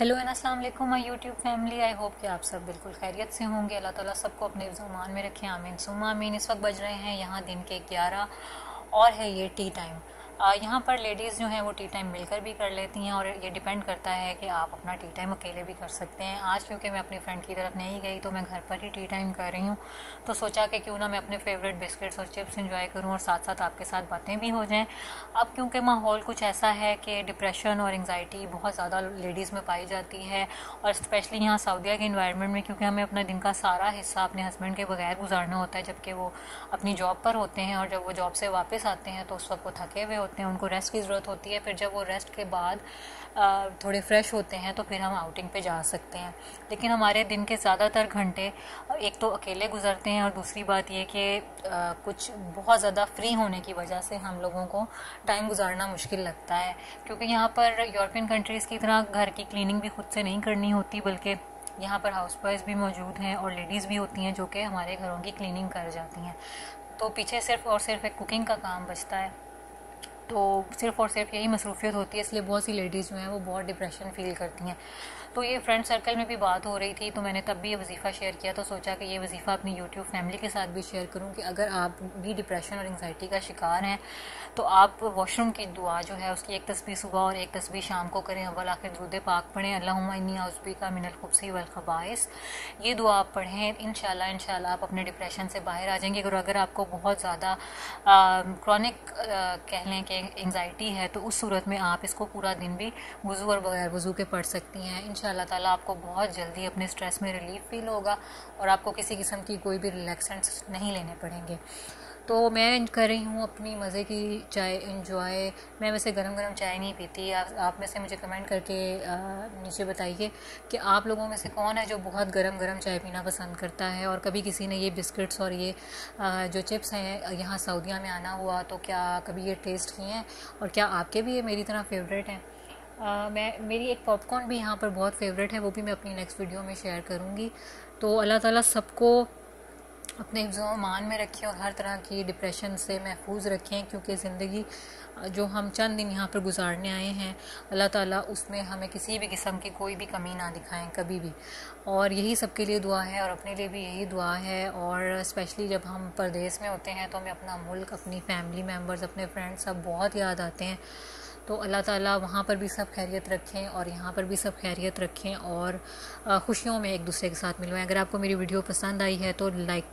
Hello and अस्सलाम वालेकुम my YouTube family I hope कि आप सब बिल्कुल खैरियत से होंगे। अल्लाह ताला सबको अपने जुमान में रखें। आमीन। सुमा आमीन। इस वक्त बज रहे हैं यहाँ दिन के ग्यारह और है ये टी टाइम यहाँ पर लेडीज़ जो हैं वो टी टाइम मिलकर भी कर लेती हैं और ये डिपेंड करता है कि आप अपना टी टाइम अकेले भी कर सकते हैं। आज क्योंकि मैं अपनी फ्रेंड की तरफ़ नहीं गई तो मैं घर पर ही टी टाइम कर रही हूँ तो सोचा कि क्यों ना मैं अपने फेवरेट बिस्किट्स और चिप्स इंजॉय करूँ और साथ साथ आपके साथ बातें भी हो जाएँ। अब क्योंकि माहौल कुछ ऐसा है कि डिप्रेशन और एंगजाइटी बहुत ज़्यादा लेडीज़ में पाई जाती है और स्पेशली यहाँ सऊदिया के इन्वायरमेंट में क्योंकि हमें अपना दिन का सारा हिस्सा अपने हस्बैंड के बगैर गुजारना होता है, जबकि वो अपनी जॉब पर होते हैं और जब वो जॉब से वापस आते हैं तो उस वक्त वो थके हुए होते हैं उनको रेस्ट की ज़रूरत होती है, फिर जब वो रेस्ट के बाद थोड़े फ्रेश होते हैं तो फिर हम आउटिंग पे जा सकते हैं। लेकिन हमारे दिन के ज़्यादातर घंटे, एक तो अकेले गुजरते हैं और दूसरी बात ये कि कुछ बहुत ज़्यादा फ्री होने की वजह से हम लोगों को टाइम गुजारना मुश्किल लगता है। क्योंकि यहाँ पर यूरोपियन कंट्रीज़ की तरह घर की क्लीनिंग भी खुद से नहीं करनी होती, बल्कि यहाँ पर हाउस वाइफ भी मौजूद हैं और लेडीज़ भी होती हैं, जो कि हमारे घरों की क्लीनिंग कर जाती हैं। तो पीछे सिर्फ़ और सिर्फ़ एक कुकिंग का काम बचता है। तो सिर्फ़ और सिर्फ़ यही मसरूफियत होती है, इसलिए बहुत सी लेडीज़ जो हैं वो बहुत डिप्रेशन फील करती हैं। तो ये फ्रेंड सर्कल में भी बात हो रही थी तो मैंने तब भी ये वजीफ़ा शेयर किया तो सोचा कि ये वजीफ़ा अपनी यूट्यूब फैमिली के साथ भी शेयर करूँ कि अगर आप भी डिप्रेशन और एंगजाइटी का शिकार हैं तो आप वॉशरूम की दुआ जो है, उसकी एक तस्वीर सुबह और एक तस्वीर शाम को करें। अव्वल आखिर दूध पाक पढ़ें। अल्लाहनी आउज़बी का मिनल खुबसी वलखबाइस ये दुआ आप पढ़ें। इन शाला आप अपने डिप्रेशन से बाहर आ जाएँगे और अगर आपको बहुत ज़्यादा क्रॉनिक कह लें कि एंगजाइटी है तो उस सूरत में आप इसको पूरा दिन भी वज़ू और बगैर वज़ू के पढ़ सकती हैं। इन ताला आपको बहुत जल्दी अपने स्ट्रेस में रिलीफ फील होगा और आपको किसी किस्म की कोई भी रिलैक्सेंट्स नहीं लेने पड़ेंगे। तो मैं कर रही हूँ अपनी मज़े की चाय इंजॉय मैं वैसे गरम गरम चाय नहीं पीती। आप, आप में से मुझे कमेंट करके आ, नीचे बताइए कि आप लोगों में से कौन है जो बहुत गरम गरम चाय पीना पसंद करता है और कभी किसी ने ये बिस्किट्स और ये आ, जो चिप्स हैं यहाँ सऊदिया में आना हुआ तो क्या कभी ये टेस्ट किए हैं? और क्या आपके भी ये मेरी तरह फेवरेट हैं? मैं मेरी एक पॉपकॉर्न भी यहाँ पर बहुत फेवरेट है वो भी मैं अपनी नेक्स्ट वीडियो में शेयर करूँगी। तो अल्लाह ताला सबको अपने मान में रखें और हर तरह की डिप्रेशन से महफूज रखें, क्योंकि ज़िंदगी, जो हम चंद दिन यहाँ पर गुजारने आए हैं, अल्लाह ताला उसमें हमें किसी भी किस्म की कोई भी कमी ना दिखाएँ, कभी भी। और यही सबके लिए दुआ है और अपने लिए भी यही दुआ है। और स्पेशली जब हम परदेश में होते हैं तो हमें अपना मुल्क, अपनी फैमिली मेंबर्स अपने फ्रेंड्स सब बहुत याद आते हैं। तो अल्लाह ताला वहाँ पर भी सब खैरियत रखें और यहाँ पर भी सब खैरियत रखें और खुशियों में एक दूसरे के साथ मिलवाएँ। अगर आपको मेरी वीडियो पसंद आई है तो लाइक